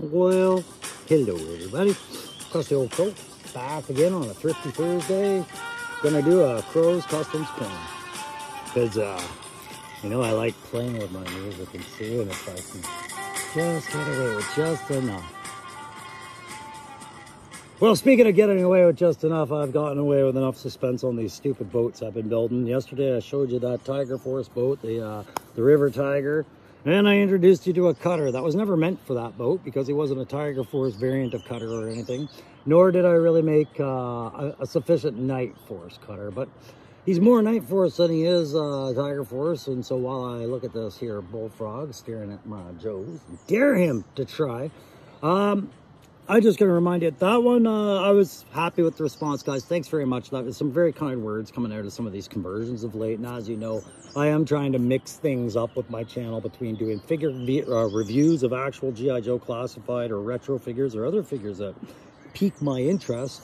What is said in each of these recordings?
Well, hello everybody. Crusty old Crow back again on a thrifty Thursday. Gonna do a Crow's Customs Corner. Cause uh, you know I like playing with my music and seeing if I can just get away with just enough. Well, speaking of getting away with just enough, I've gotten away with enough suspense on these stupid boats I've been building. Yesterday I showed you that Tiger Force boat, the uh, the River Tiger. And I introduced you to a cutter that was never meant for that boat because he wasn't a Tiger Force variant of cutter or anything. Nor did I really make uh, a, a, sufficient Night Force cutter. But he's more Night Force than he is uh, Tiger Force. And so while I look at this here bullfrog staring at my Joes, dare him to try. Um, I just gonna remind you that one. Uh, I was happy with the response, guys. Thanks very much. That was some very kind words coming out of some of these conversions of late. And as you know, I am trying to mix things up with my channel between doing figure uh, reviews of actual GI Joe classified or retro figures or other figures that pique my interest.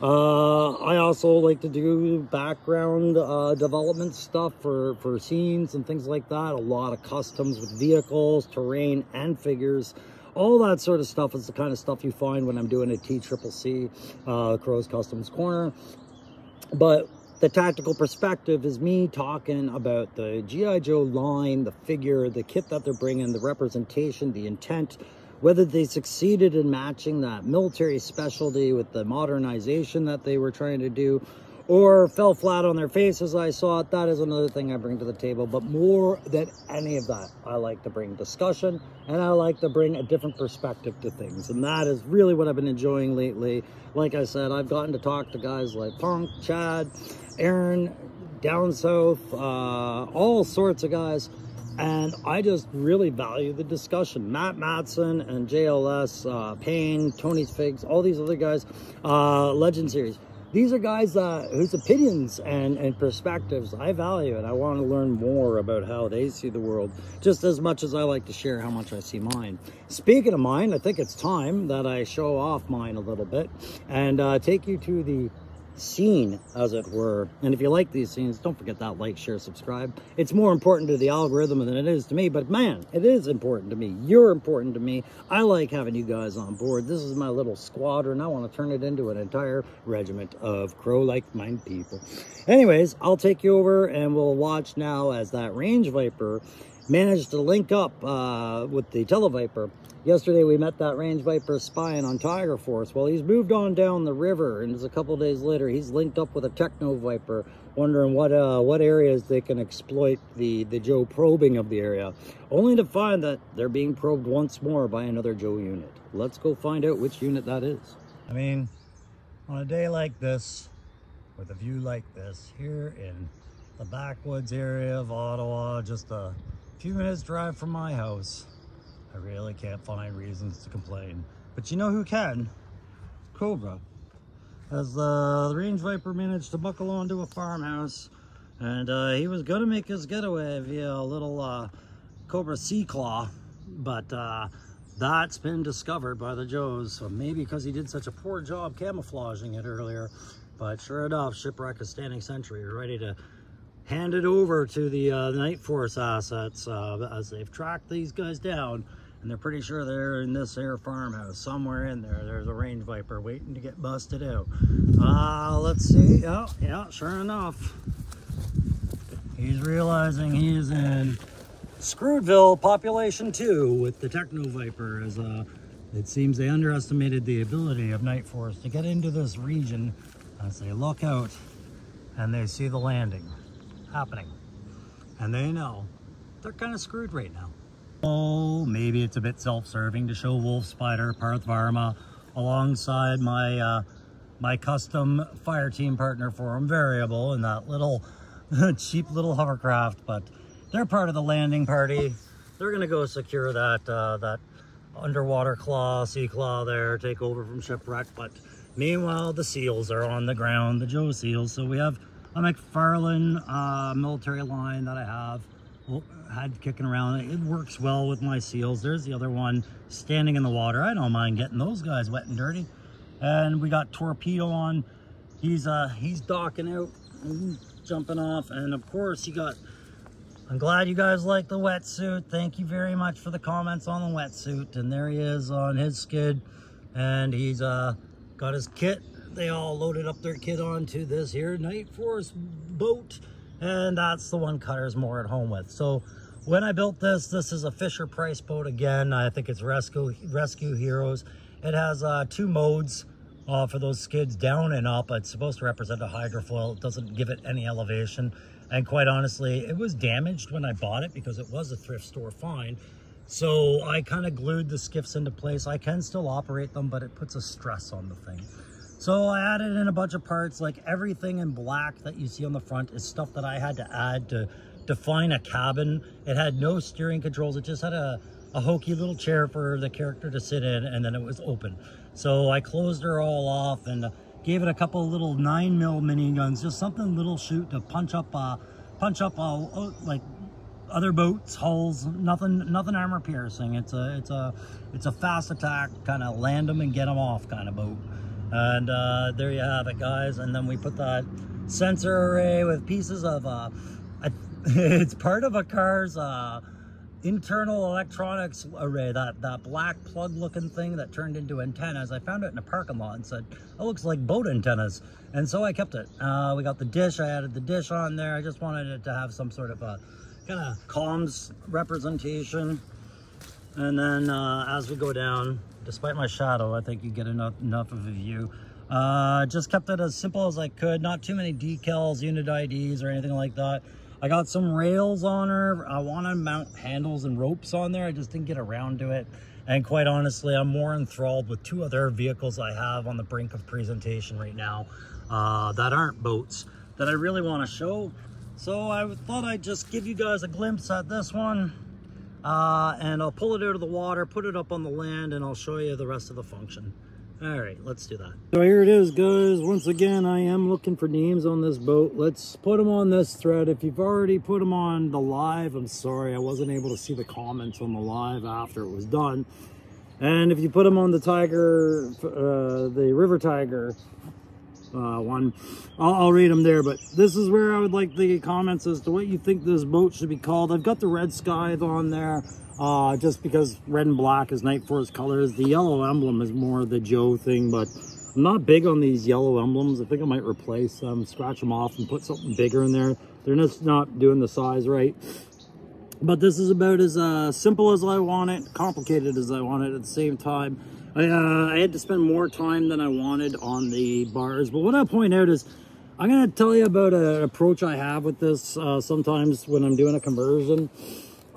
Uh, I also like to do background uh, development stuff for for scenes and things like that. A lot of customs with vehicles, terrain, and figures all that sort of stuff is the kind of stuff you find when I'm doing a T-Triple-C, uh, Crow's Customs Corner. But the tactical perspective is me talking about the G.I. Joe line, the figure, the kit that they're bringing, the representation, the intent, whether they succeeded in matching that military specialty with the modernization that they were trying to do, or fell flat on their faces I saw it. That is another thing I bring to the table. But more than any of that, I like to bring discussion and I like to bring a different perspective to things. And that is really what I've been enjoying lately. Like I said, I've gotten to talk to guys like Punk, Chad, Aaron, down south, uh, all sorts of guys. And I just really value the discussion. Matt Matson and JLS, uh, Payne, Tony's Figs, all these other guys, uh, Legend Series these are guys uh, whose opinions and, and perspectives I value and I want to learn more about how they see the world just as much as I like to share how much I see mine. Speaking of mine, I think it's time that I show off mine a little bit and uh, take you to the scene, as it were. And if you like these scenes, don't forget that like, share, subscribe. It's more important to the algorithm than it is to me, but man, it is important to me. You're important to me. I like having you guys on board. This is my little squadron. I want to turn it into an entire regiment of crow-like-minded people. Anyways, I'll take you over and we'll watch now as that Range Viper managed to link up uh, with the Televiper Yesterday we met that range viper spying on Tiger Force. Well, he's moved on down the river, and it's a couple days later he's linked up with a Techno Viper, wondering what uh, what areas they can exploit the the Joe probing of the area, only to find that they're being probed once more by another Joe unit. Let's go find out which unit that is. I mean, on a day like this, with a view like this, here in the backwoods area of Ottawa, just a few minutes drive from my house. I really can't find reasons to complain. But you know who can? Cobra. As uh, the Range Viper managed to buckle onto a farmhouse, and uh, he was to make his getaway via a little uh, Cobra Sea Claw, but uh, that's been discovered by the Joes. So maybe because he did such a poor job camouflaging it earlier. But sure enough, Shipwreck is standing sentry, ready to hand it over to the uh, Night Force assets uh, as they've tracked these guys down and they're pretty sure they're in this air farmhouse somewhere in there. There's a range viper waiting to get busted out. Uh let's see. Oh yeah sure enough. He's realizing he's in Screwedville population 2 with the Techno Viper as uh it seems they underestimated the ability of Night Force to get into this region as they look out and they see the landing happening and they know they're kind of screwed right now Oh, maybe it's a bit self-serving to show Wolf Spider, Parth Varma, alongside my uh, my custom fire team partner Forum Variable in that little cheap little hovercraft, but they're part of the landing party. They're gonna go secure that uh, that underwater claw, sea claw there, take over from shipwreck. But meanwhile, the seals are on the ground, the Joe seals. So we have a McFarlane uh, military line that I have had kicking around. It works well with my seals. There's the other one standing in the water. I don't mind getting those guys wet and dirty. And we got Torpedo on. He's uh he's docking out, jumping off. And of course you got I'm glad you guys like the wetsuit. Thank you very much for the comments on the wetsuit. And there he is on his skid. And he's uh, got his kit. They all loaded up their kid onto this here Night Force boat. And that's the one Cutter's more at home with. So when I built this, this is a Fisher Price boat again. I think it's Rescue, Rescue Heroes. It has uh, two modes uh, for those skids down and up. It's supposed to represent a hydrofoil. It doesn't give it any elevation. And quite honestly, it was damaged when I bought it because it was a thrift store find. So I kind of glued the skiffs into place. I can still operate them, but it puts a stress on the thing. So I added in a bunch of parts, like everything in black that you see on the front is stuff that I had to add to define a cabin. It had no steering controls. It just had a, a hokey little chair for the character to sit in and then it was open. So I closed her all off and gave it a couple little nine mil mini guns, just something little shoot to punch up, uh, punch up uh, uh, like other boats, hulls, nothing, nothing armor piercing. It's a, it's a, it's a fast attack kind of land them and get them off kind of boat. And uh, there you have it guys. And then we put that sensor array with pieces of uh, it's part of a car's uh, internal electronics array, that, that black plug looking thing that turned into antennas. I found it in a parking lot and said, it looks like boat antennas. And so I kept it. Uh, we got the dish, I added the dish on there. I just wanted it to have some sort of a kind of comms representation. And then uh, as we go down, despite my shadow, I think you get enough, enough of a view. Uh, just kept it as simple as I could, not too many decals, unit IDs or anything like that. I got some rails on her. I want to mount handles and ropes on there. I just didn't get around to it. And quite honestly, I'm more enthralled with two other vehicles I have on the brink of presentation right now uh, that aren't boats that I really want to show. So I thought I'd just give you guys a glimpse at this one. Uh, and I'll pull it out of the water, put it up on the land, and I'll show you the rest of the function. All right, let's do that. So here it is, guys. Once again, I am looking for names on this boat. Let's put them on this thread. If you've already put them on the live, I'm sorry. I wasn't able to see the comments on the live after it was done. And if you put them on the Tiger, uh, the River Tiger uh, one, I'll, I'll read them there. But this is where I would like the comments as to what you think this boat should be called. I've got the Red Scythe on there uh, just because red and black is Night Force colors. The yellow emblem is more of the Joe thing, but I'm not big on these yellow emblems. I think I might replace them, scratch them off and put something bigger in there. They're just not doing the size right. But this is about as uh, simple as I want it, complicated as I want it at the same time. I, uh, I had to spend more time than I wanted on the bars. But what I point out is, I'm going to tell you about an approach I have with this uh, sometimes when I'm doing a conversion.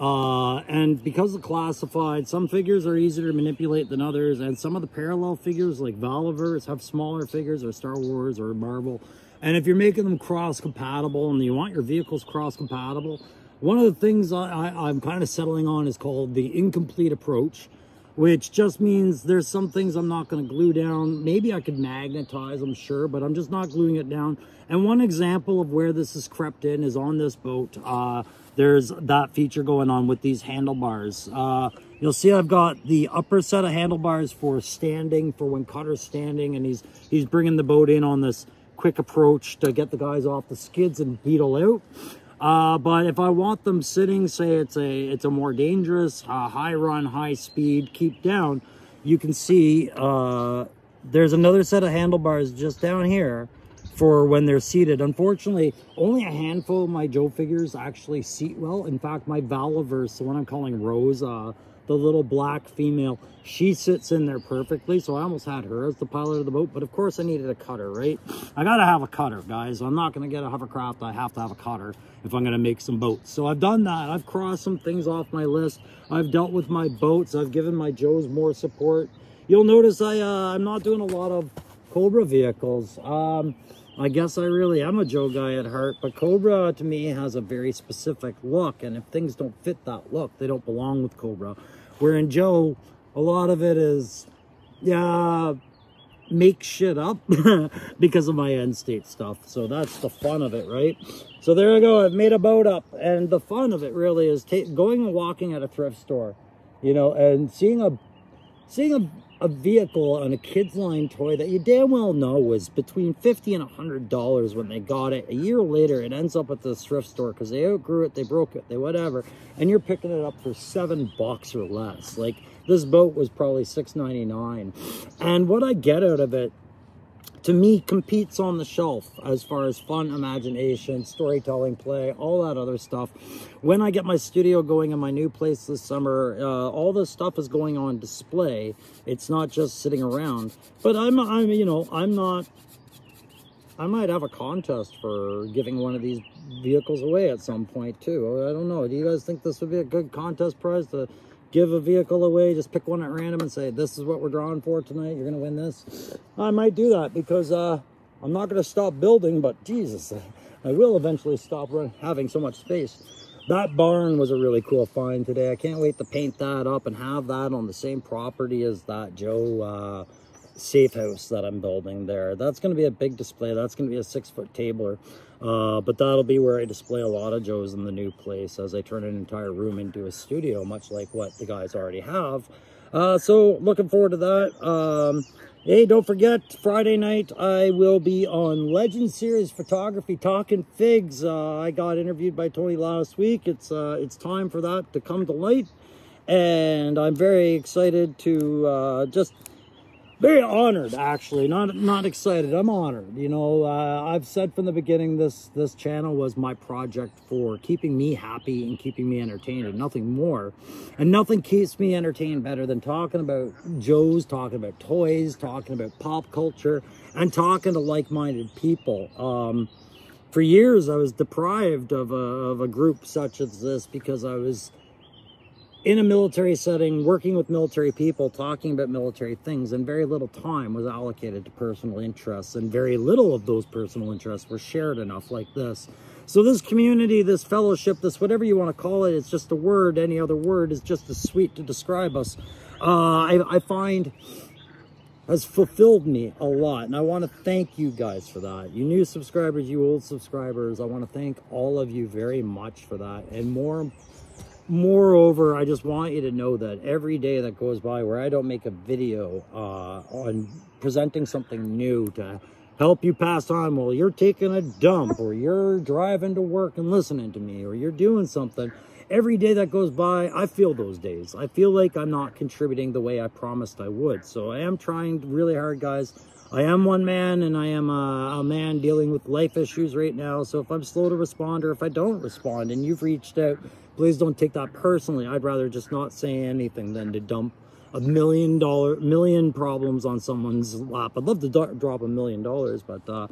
Uh, and because of classified, some figures are easier to manipulate than others, and some of the parallel figures like Valaverse have smaller figures or Star Wars or Marvel. And if you're making them cross-compatible and you want your vehicles cross-compatible, one of the things I, I, I'm kind of settling on is called the incomplete approach, which just means there's some things I'm not going to glue down. Maybe I could magnetize, I'm sure, but I'm just not gluing it down. And one example of where this has crept in is on this boat. Uh, there's that feature going on with these handlebars. Uh, you'll see I've got the upper set of handlebars for standing, for when Cutter's standing, and he's he's bringing the boat in on this quick approach to get the guys off the skids and pedal out. Uh, but if I want them sitting, say it's a it's a more dangerous, uh, high run, high speed, keep down, you can see uh, there's another set of handlebars just down here for when they're seated. Unfortunately, only a handful of my Joe figures actually seat well. In fact, my Valaverse, the one I'm calling Rose, uh, the little black female, she sits in there perfectly. So I almost had her as the pilot of the boat. But of course, I needed a cutter, right? I got to have a cutter, guys. I'm not to get a hovercraft. I have to have a cutter if I'm to make some boats. So I've done that. I've crossed some things off my list. I've dealt with my boats. I've given my Joes more support. You'll notice I, uh, I'm not doing a lot of Cobra vehicles. Um, I guess I really am a Joe guy at heart, but Cobra to me has a very specific look, and if things don't fit that look, they don't belong with Cobra. Where in Joe, a lot of it is, yeah, make shit up because of my end state stuff. So that's the fun of it, right? So there I go. I've made a boat up, and the fun of it really is going and walking at a thrift store, you know, and seeing a seeing a a vehicle on a kids line toy that you damn well know was between 50 and 100 dollars when they got it. A year later it ends up at the thrift store because they outgrew it they broke it they whatever and you're picking it up for seven bucks or less. Like this boat was probably 6.99 and what i get out of it to me competes on the shelf as far as fun imagination storytelling play all that other stuff. When i get my studio going in my new place this summer uh, all this stuff is going on display. It's not just sitting around. But i'm i'm you know i'm not i might have a contest for giving one of these vehicles away at some point too. I don't know. Do you guys think this would be a good contest prize to give a vehicle away, just pick one at random and say, this is what we're drawing for tonight. You're going to win this. I might do that because uh, I'm not going to stop building, but Jesus, I will eventually stop having so much space. That barn was a really cool find today. I can't wait to paint that up and have that on the same property as that Joe uh, safe house that I'm building there. That's going to be a big display. That's going to be a six foot tabler. Uh, but that'll be where I display a lot of Joe's in the new place as I turn an entire room into a studio, much like what the guys already have. Uh, so looking forward to that. Um, hey, don't forget, Friday night I will be on Legend Series Photography Talking Figs. Uh, I got interviewed by Tony last week. It's, uh, it's time for that to come to light. And I'm very excited to uh, just very honored actually. Not not excited. I'm honored. You know uh, i've said from the beginning this this channel was my project for keeping me happy and keeping me entertained and nothing more. And nothing keeps me entertained better than talking about joe's talking about toys talking about pop culture and talking to like-minded people. Um, for years i was deprived of a, of a group such as this because i was in a military setting, working with military people, talking about military things, and very little time was allocated to personal interests, and very little of those personal interests were shared enough like this. So this community, this fellowship, this whatever you want to call it, it's just a word. Any other word is just as sweet to describe us. Uh, I, I find has fulfilled me a lot. And I want to thank you guys for that. You new subscribers, you old subscribers, I want to thank all of you very much for that. And more moreover i just want you to know that every day that goes by where i don't make a video uh, on presenting something new to help you pass on while you're taking a dump or you're driving to work and listening to me or you're doing something every day that goes by i feel those days i feel like i'm not contributing the way i promised i would so i am trying really hard guys I am one man and I am a, a, man dealing with life issues right now. So if I'm slow to respond or if I don't respond and you've reached out, please don't take that personally. I'd rather just not say anything than to dump a million dollar, million problems on someone's lap. I'd love to drop a million dollars, but, uh,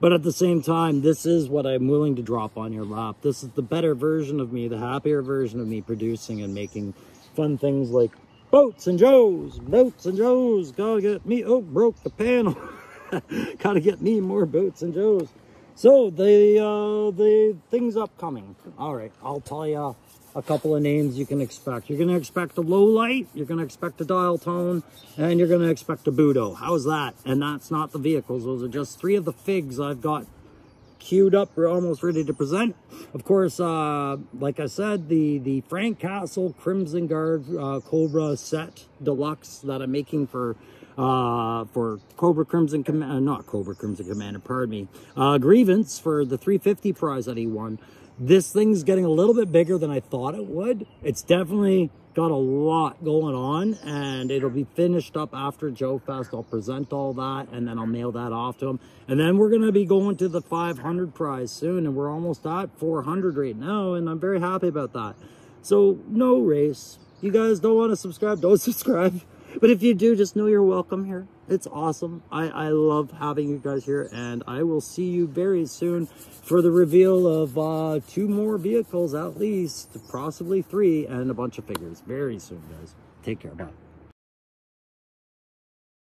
but at the same time, this is what I'm willing to drop on your lap. This is the better version of me, the happier version of me producing and making fun things like boats and joes, boats and joes. Gotta get me, oh, broke the panel. Gotta get me more boats and joes. So the uh, the things upcoming. All right, I'll tell you a couple of names you can expect. You're going to expect a low light, you're going to expect a dial tone, and you're going to expect a Budo. How's that? And that's not the vehicles. Those are just three of the figs I've got queued up. We're almost ready to present. Of course, uh, like I said, the, the Frank Castle Crimson Guard uh, Cobra set deluxe that I'm making for uh, for Cobra Crimson Command, uh, not Cobra Crimson Commander, pardon me, uh, Grievance for the 350 prize that he won. This thing's getting a little bit bigger than I thought it would. It's definitely got a lot going on and it'll be finished up after Joe Fest. I'll present all that and then I'll mail that off to him. And then we're going to be going to the 500 prize soon and we're almost at 400 right now and I'm very happy about that. So no race. You guys don't want to subscribe, don't subscribe. But if you do, just know you're welcome here. It's awesome. I, I love having you guys here, and I will see you very soon for the reveal of uh, two more vehicles at least, possibly three, and a bunch of figures very soon, guys. Take care. Bye.